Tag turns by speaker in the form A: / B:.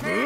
A: Hmm?